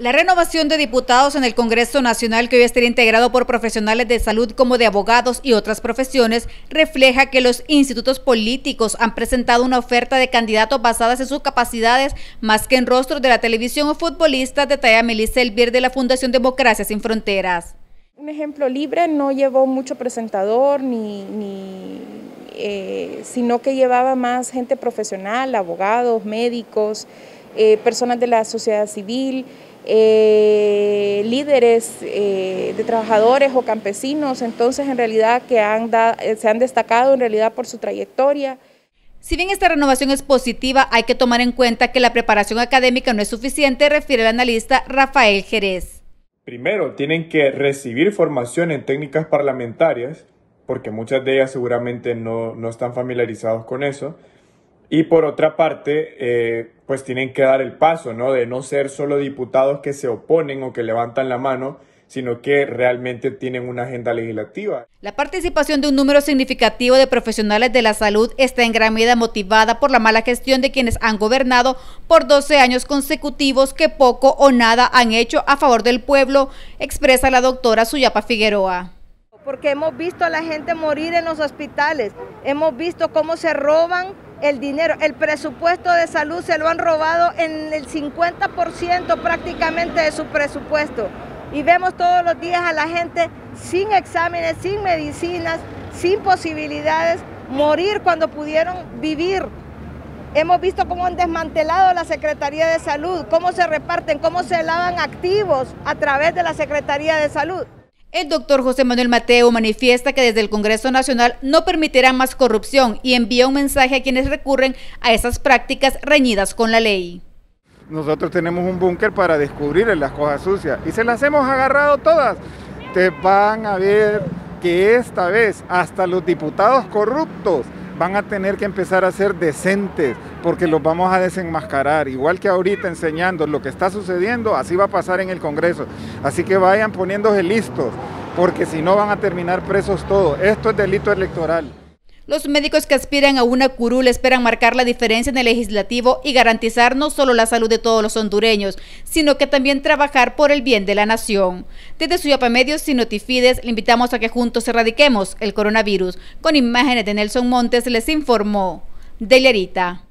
La renovación de diputados en el Congreso Nacional, que hoy estará integrado por profesionales de salud como de abogados y otras profesiones, refleja que los institutos políticos han presentado una oferta de candidatos basadas en sus capacidades más que en rostros de la televisión o futbolistas, detalla Melissa Elvier de la Fundación Democracia Sin Fronteras. Un ejemplo libre no llevó mucho presentador, ni, eh, sino que llevaba más gente profesional, abogados, médicos, eh, personas de la sociedad civil, eh, líderes eh, de trabajadores o campesinos, entonces en realidad que han se han destacado en realidad por su trayectoria. Si bien esta renovación es positiva, hay que tomar en cuenta que la preparación académica no es suficiente, refiere el analista Rafael Jerez. Primero, tienen que recibir formación en técnicas parlamentarias, porque muchas de ellas seguramente no, no están familiarizados con eso. Y por otra parte, eh, pues tienen que dar el paso, ¿no? De no ser solo diputados que se oponen o que levantan la mano, sino que realmente tienen una agenda legislativa. La participación de un número significativo de profesionales de la salud está en gran medida motivada por la mala gestión de quienes han gobernado por 12 años consecutivos que poco o nada han hecho a favor del pueblo, expresa la doctora Suyapa Figueroa porque hemos visto a la gente morir en los hospitales, hemos visto cómo se roban el dinero, el presupuesto de salud se lo han robado en el 50% prácticamente de su presupuesto. Y vemos todos los días a la gente sin exámenes, sin medicinas, sin posibilidades, morir cuando pudieron vivir. Hemos visto cómo han desmantelado la Secretaría de Salud, cómo se reparten, cómo se lavan activos a través de la Secretaría de Salud. El doctor José Manuel Mateo manifiesta que desde el Congreso Nacional no permitirá más corrupción y envía un mensaje a quienes recurren a esas prácticas reñidas con la ley. Nosotros tenemos un búnker para descubrir las cosas sucias y se las hemos agarrado todas. Te van a ver que esta vez hasta los diputados corruptos van a tener que empezar a ser decentes porque los vamos a desenmascarar. Igual que ahorita enseñando lo que está sucediendo, así va a pasar en el Congreso. Así que vayan poniéndose listos porque si no van a terminar presos todos. Esto es delito electoral. Los médicos que aspiran a una curul esperan marcar la diferencia en el legislativo y garantizar no solo la salud de todos los hondureños, sino que también trabajar por el bien de la nación. Desde Suyapa Medios y Notifides le invitamos a que juntos erradiquemos el coronavirus. Con imágenes de Nelson Montes les informó Delerita.